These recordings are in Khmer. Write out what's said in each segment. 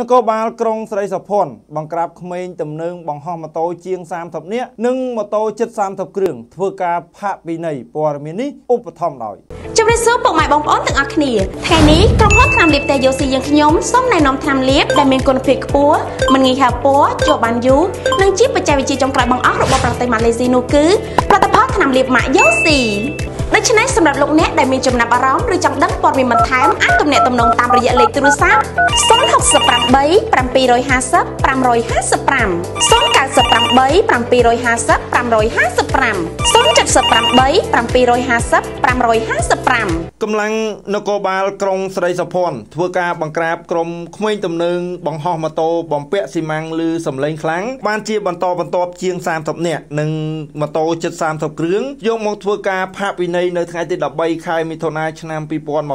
នគរបាលក្រុងស្រីសុភ័ណ្ឌបង្ក្រាបក្មេងទំនើងបង្ហោះម៉ូតូជាង30នាក់និងម៉ូតូជិត30គ្រឿងធ្វើការផាកពិន័យព័ត៌មាននេះឧបត្ថម្ភដោយជម្រាបសួរពុកម៉ែបងប្អូនទាំងអស់គ្នាថ្ងៃនេះក្រុមហ៊ុនថ្នាំលាបតេយូស៊ីយើងខ្ញុំសូមណែនាំថ្នាំលាបដែលមានគុណភាពខ្ពស់មិនងាយហើរពណ៌ជាប់បានយូរនិងជាបច្ចេកវិទ្យាចុងក្រោយបង្អស់របស់ប្រទេសម៉ាឡេស៊ីនោះគឺផលិតផលថ្នាំលាបម៉ាក់យូស៊ី ដូច្នេះសម្រាប់លោកអ្នកដែលមានចំណាប់អារម្មណ៍ឬចង់ដឹងព័ត៌មានបន្ថែមអាចទំនាក់ទំនងតាមរយៈលេខទូរស័ព្ទ068 750 555 098 750 555កម្លាំងនគរបាលក្រុងស្រីសុភ័ណ្ឌធ្វើការបង្ក្រាបក្រុមក្មេងទំនើងបង្ហោះម៉ូតូបំពាក់ស៊ីម៉ាំងឬសំឡេងខ្លាំងបានជាបន្តបន្ទាប់ជាង30នាក់និងម៉ូតូជិត30គ្រឿងយកមកធ្វើការផាកពិន័យនៅថ្ងៃទី13ខែមិថុនាឆ្នាំ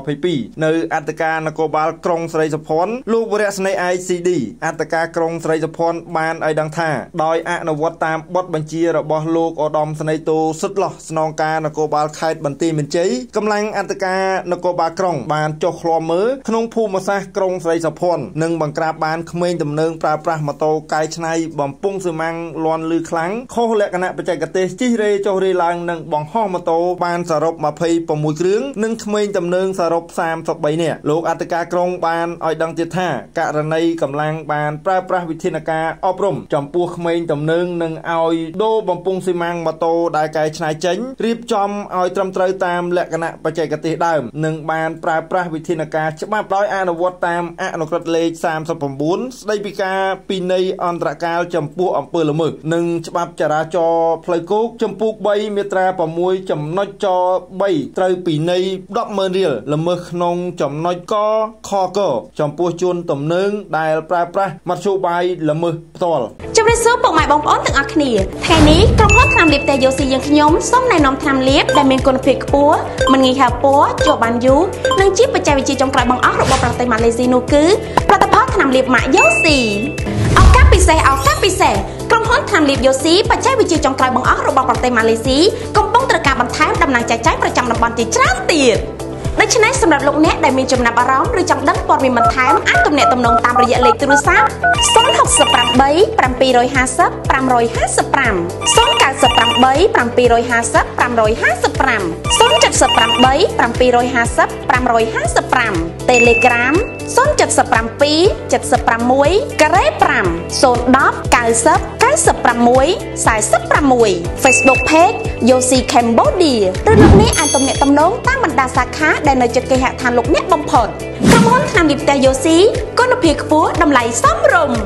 2022នៅអត្តការនគរបាលក្រុងស្រីសុភ័ណ្ឌលោកវរៈស្នេហ៍ ICD អត្តការក្រុងស្រីសុភ័ណ្ឌបានឲ្យដឹងថាដោយអនុវត្តតាមបទបញ្ជារបស់លោកឧត្តមស្នេហ៍តូសុតឡោះស្នងការនគរបាលខេត្តបន្ទាយមានជ័យកម្លាំងអន្តការនគរបាលក្រុងបានចុះឃ្លាំមើលក្នុងភូមិសាស្ត្រក្រុងស្រីសុភ័ណ្ឌនិងបង្ក្រាបបានក្មេងទំនើងប្រើប្រាស់ម៉ូតូកែច្នៃបំពង់ស៊ីម៉ាំងលន់លឺខ្លាំងខុសលក្ខណៈបច្ចេកទេសជិះរេចុះរេឡើងនិងបង្ហោះម៉ូតូបានសរុប26គ្រឿងនិងក្មេងទំនើងសរុប33នាក់លោកអធិការក្រុងបានឲ្យដឹងទៀតថាករណីកម្លាំងបានប្រើប្រាស់វិធានការអប់រំចំពោះក្មេងទំនើងនិងឲ្យដូរបំពង់ស៊ីម៉ាំងម៉ូតូដែលកែច្នៃចេញរៀបចំឲ្យត្រឹមត្រូវតាមលក្ខណៈបច្ចេកទេសដើមនិងបានប្រើប្រាស់វិធានការច្បាប់ដោយអនុវត្តតាមអនុក្រឹត្យលេខ39ស្តីពីការពិន័យអន្តរកាលចំពោះអំពើល្មើសនិងច្បាប់ចរាចរណ៍ផ្លូវគោកចំពោះ3មាត្រា6ចំណុចច3ត្រូវពិន័យ100,000រៀលល្មើសក្នុងចំណុចកខកចំពោះជនទំនើងដែលប្រើប្រាស់មធ្យោបាយល្មើសផ្ទាល់ជំរាបសួរពុកម៉ែបងប្អូនទាំងអស់គ្នាថ្ងៃនេះក្រុមហ៊ុនថ្នាំលាបតេយូស៊ីយើងខ្ញុំសូមណែនាំថ្នាំលាបដែលមានគុណភាពខ្ពស់មិនងាយហើរពណ៌ជាប់បានយូរនិងជាបច្ចេកវិទ្យាចុងក្រោយបង្អស់របស់ប្រទេសម៉ាឡេស៊ីនោះគឺផលិតផលថ្នាំលាបម៉ាក់យូស៊ីឱកាសពិសេសឱកាសពិសេសក្រុមហ៊ុនថ្នាំលាបយូស៊ីបច្ចេកវិទ្យាចុងក្រោយបង្អស់របស់ប្រទេសម៉ាឡេស៊ីកំពុងត្រូវការបន្ថែមដំណើរចែកចាយប្រចាំតំបន់ជាច្រើនទៀត ដូច្នេះសម្រាប់លោកអ្នកដែលមានចំណាប់អារម្មណ៍ឬចង់ដឹងព័ត៌មានបន្ថែមអាចទំនាក់ទំនងតាមរយៈលេខទូរស័ព្ទ068 750 555 098 750 555 078 750 555 Telegram 077 76ការ៉េ5 010 90 96 46 Facebook Page Yosi Cambodia ឬលោកអ្នកអាចទំនាក់ទំនងតាមបណ្ដាសាខាដែលនៅជិតគេហដ្ឋានលោកអ្នកបំផុតក្រុមហ៊ុនថ្នាំលាបផ្ទះ Yosi គុណភាពខ្ពស់តម្លៃសមរម្យ